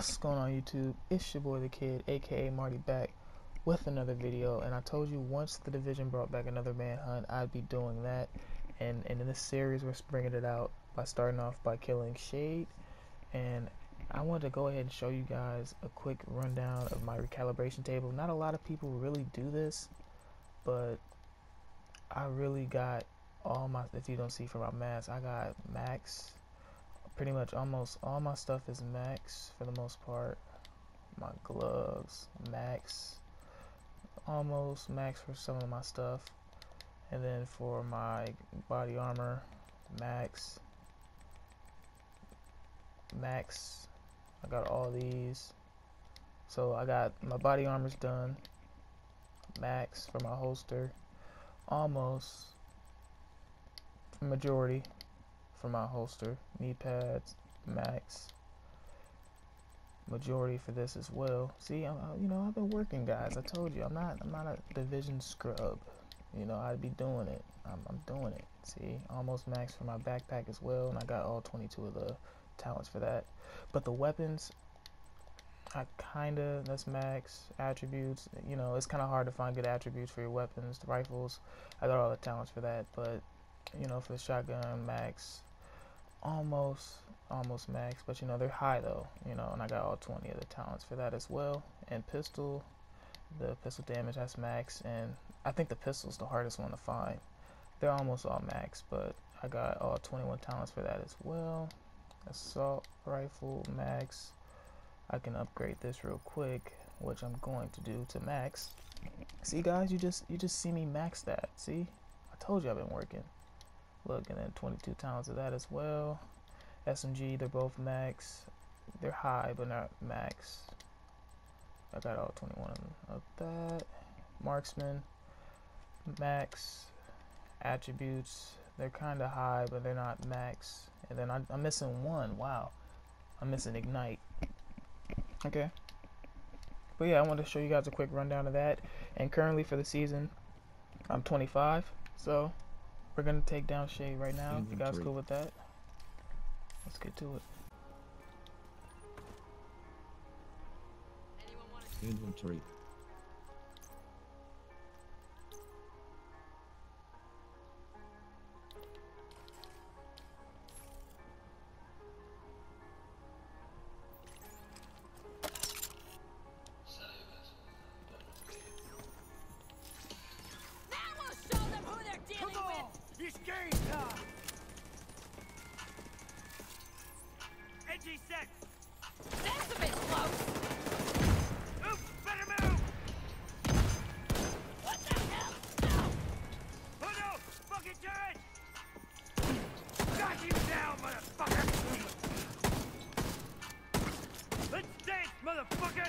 What's going on YouTube? It's your boy the kid, aka Marty back with another video and I told you once the division brought back another manhunt I'd be doing that and, and in this series we're bringing it out by starting off by killing Shade and I wanted to go ahead and show you guys a quick rundown of my recalibration table. Not a lot of people really do this but I really got all my if you don't see from my mask I got max pretty much almost all my stuff is max for the most part. My gloves max almost max for some of my stuff. And then for my body armor max max I got all these. So I got my body armor's done max for my holster almost majority for my holster knee pads max majority for this as well. See I, you know I've been working guys. I told you I'm not I'm not a division scrub. You know I'd be doing it. I'm, I'm doing it. See almost max for my backpack as well and I got all 22 of the talents for that. But the weapons I kinda that's max. Attributes you know it's kind of hard to find good attributes for your weapons. The rifles I got all the talents for that. But you know for the shotgun max almost almost max but you know they're high though you know and I got all 20 of the talents for that as well. And pistol the pistol damage that's max and I think the pistol's the hardest one to find. They're almost all max but I got all 21 talents for that as well. Assault rifle max. I can upgrade this real quick which I'm going to do to max. See guys you just you just see me max that. See? I told you I've been working look and then 22 talents of that as well. SMG they're both max. They're high but not max. I got all 21 of that. Marksman max. Attributes they're kind of high but they're not max. And then I, I'm missing one. Wow. I'm missing ignite. Okay. But yeah I wanted to show you guys a quick rundown of that. And currently for the season I'm 25 so we're gonna take down Shade right now. Inventory. If you guys cool with that? Let's get to it. Inventory.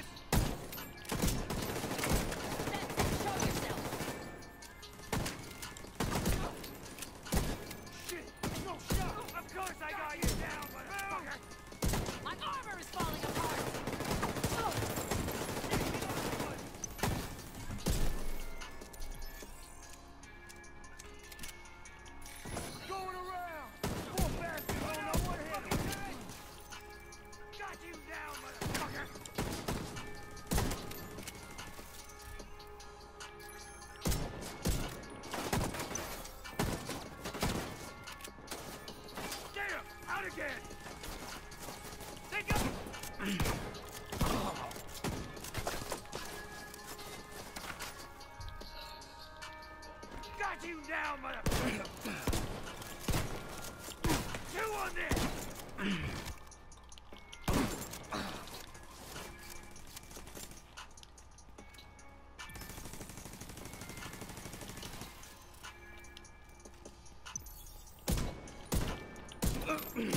You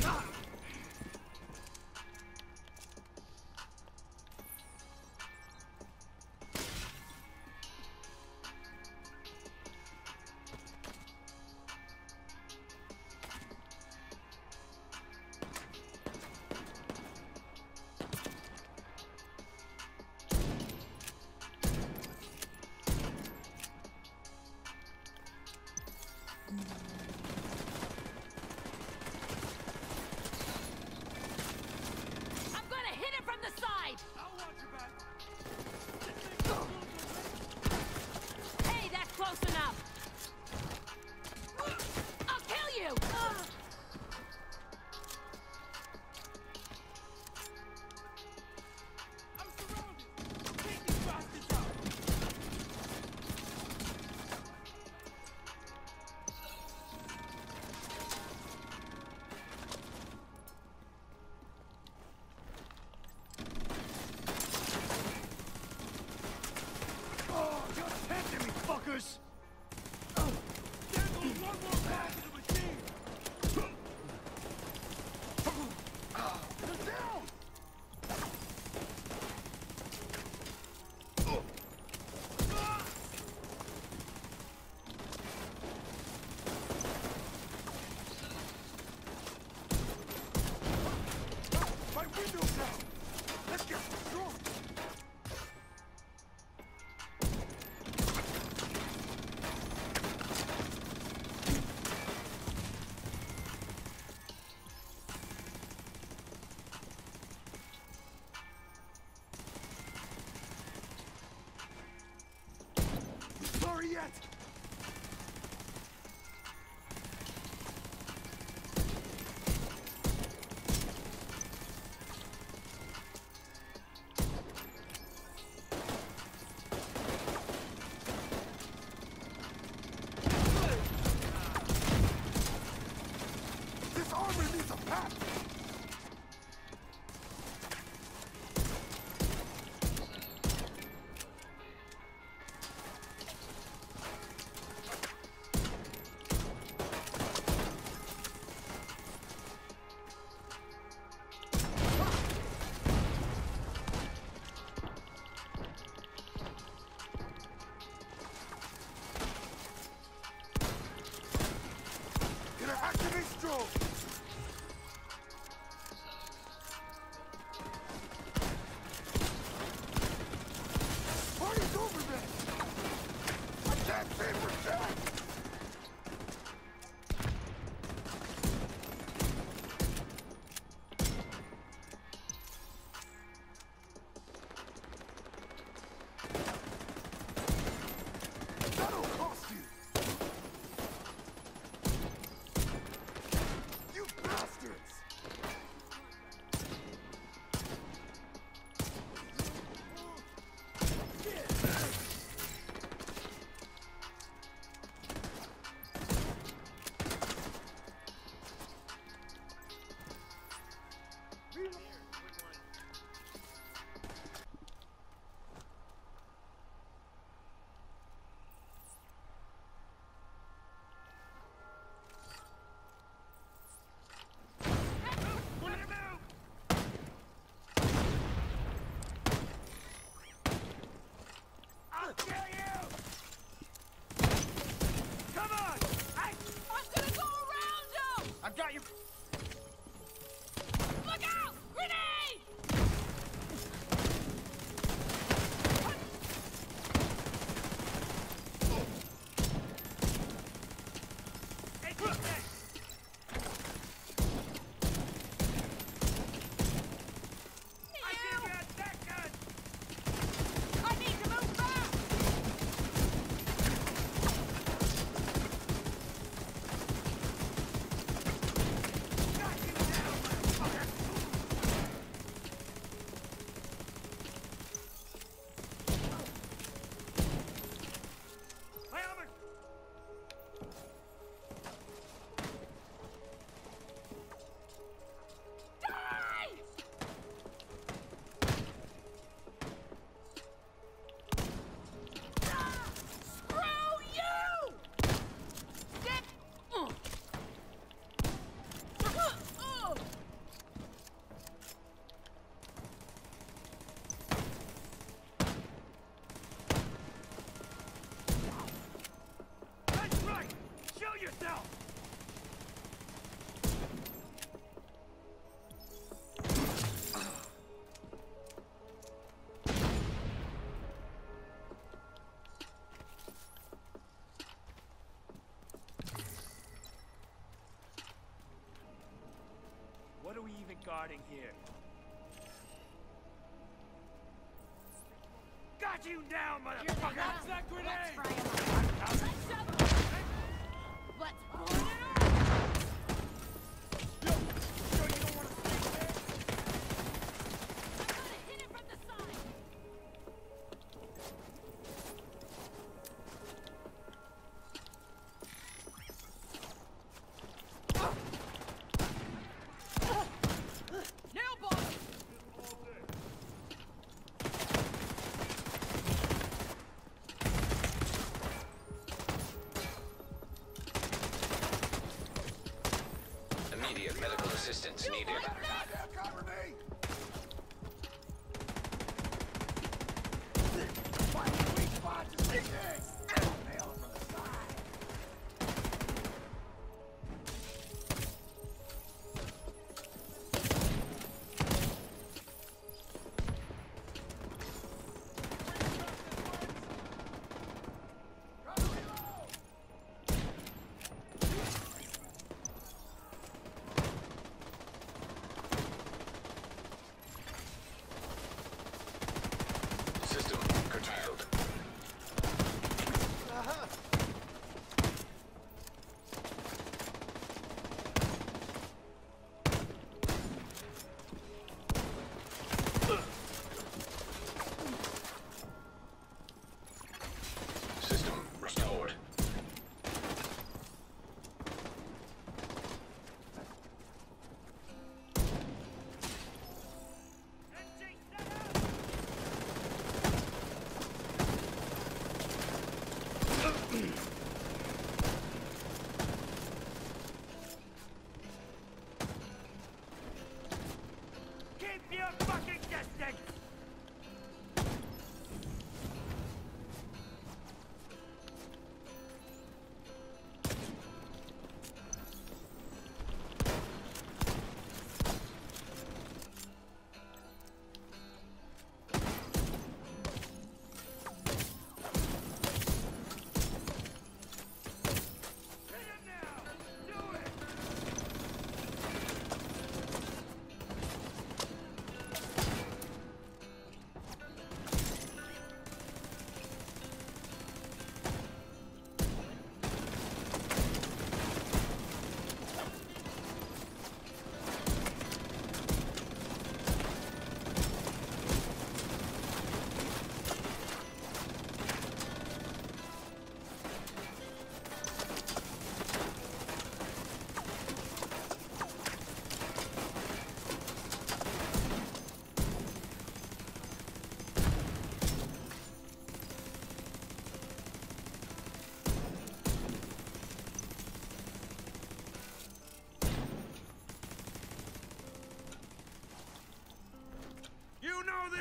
Ah! we even guarding here? Got you now, motherfucker! That grenade! Much needed.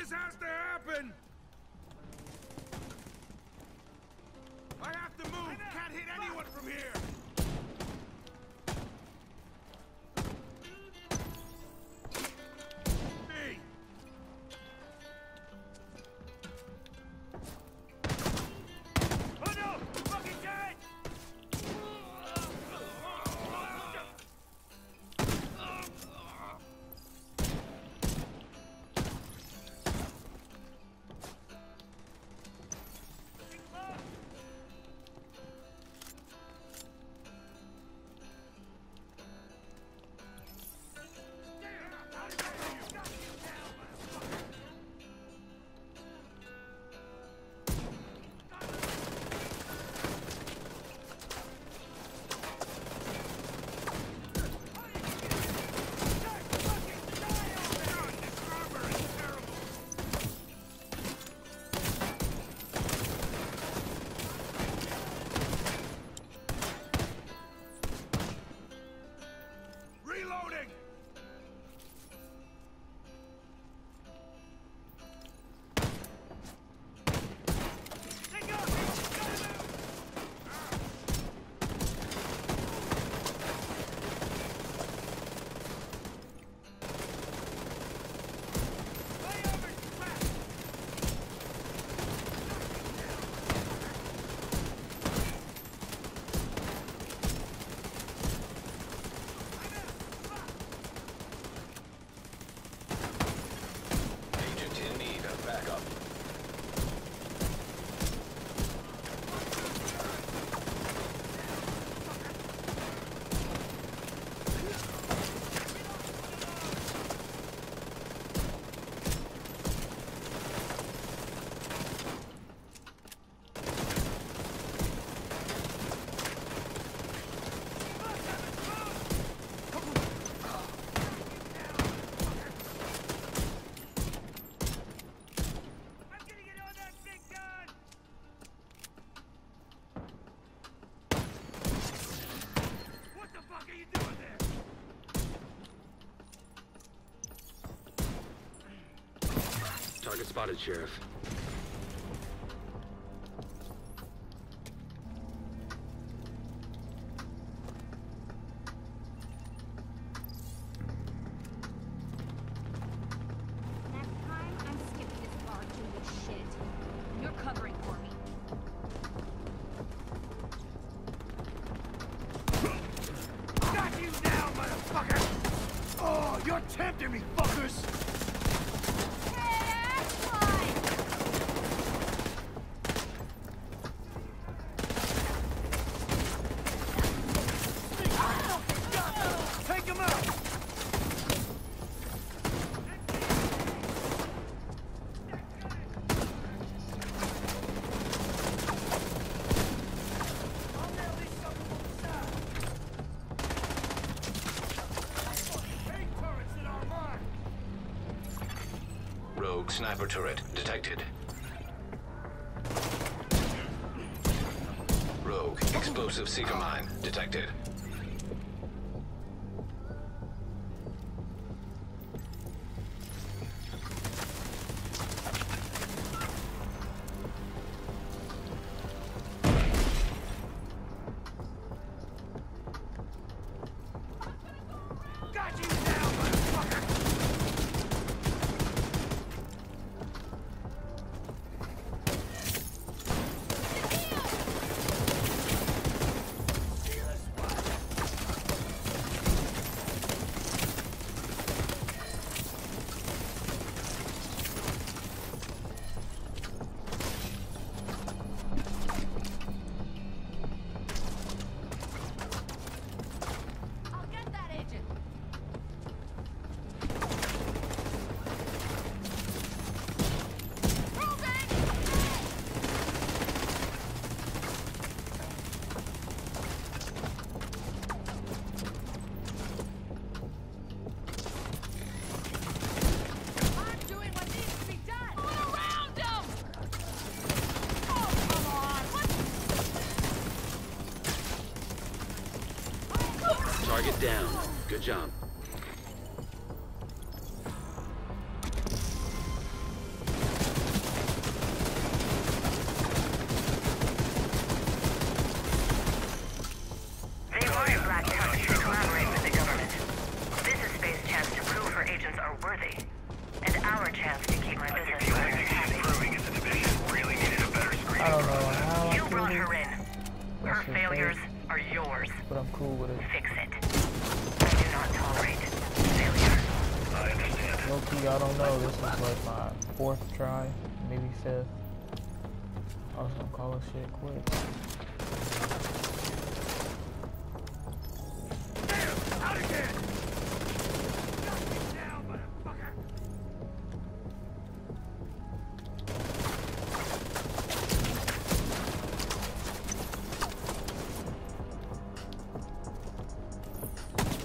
this house spotted, Sheriff. sniper turret detected. Rogue explosive seeker mine detected. Her agents are worthy. Key, don't know. This is like my fourth try, maybe fifth. I was gonna call this shit quits. Damn! Out again!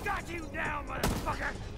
Got you now, motherfucker!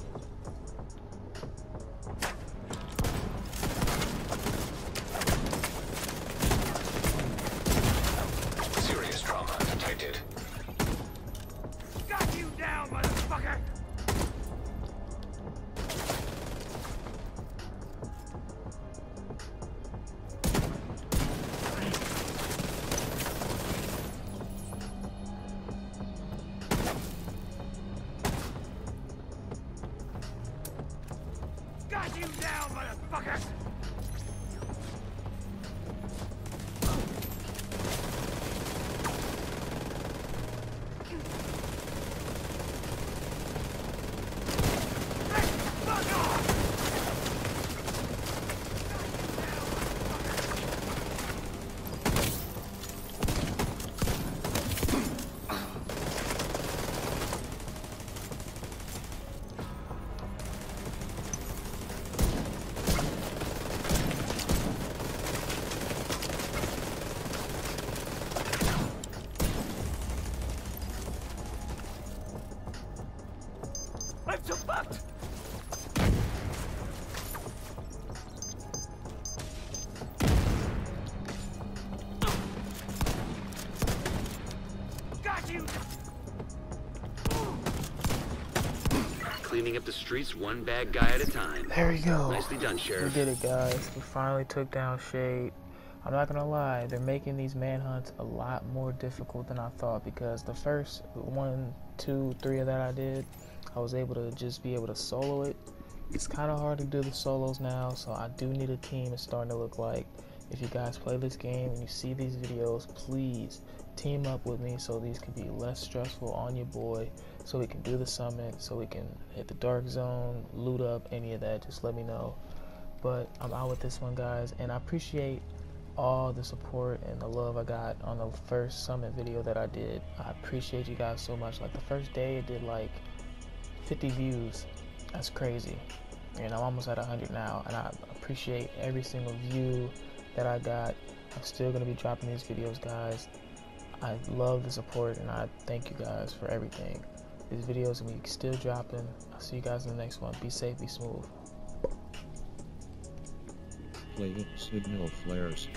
Cleaning up the streets one bad guy at a time. There we go. Nicely done, Sheriff. We did it, guys. We finally took down Shade. I'm not gonna lie, they're making these manhunts a lot more difficult than I thought because the first one, two, three of that I did, I was able to just be able to solo it. It's kind of hard to do the solos now, so I do need a team. It's starting to look like. If you guys play this game and you see these videos, please team up with me so these can be less stressful on your boy, so we can do the summit, so we can hit the dark zone, loot up, any of that. Just let me know. But I'm out with this one, guys, and I appreciate all the support and the love I got on the first summit video that I did. I appreciate you guys so much. Like the first day, it did like 50 views. That's crazy. And I'm almost at 100 now, and I appreciate every single view that I got. I'm still gonna be dropping these videos, guys. I love the support, and I thank you guys for everything. These videos will be still dropping. I'll see you guys in the next one. Be safe, be smooth. Play signal flares.